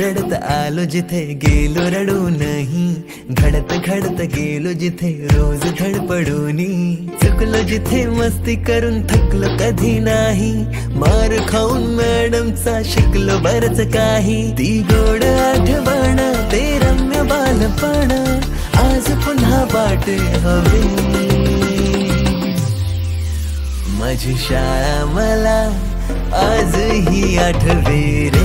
रडत आलो जिथे गेलो रडू नाही. घडत घडत गेलो जिथे रोज धडपडूनी. चुकलो जिथे मस्ती करून थकलो कधी नाही. मार खाऊन मॅडमचा शिकलो बरच काही. ती गोड आठवण ते रम्य बालपण. आज पुन्हा वाटे हवे. माझी शाळा मला आजही आठवे रे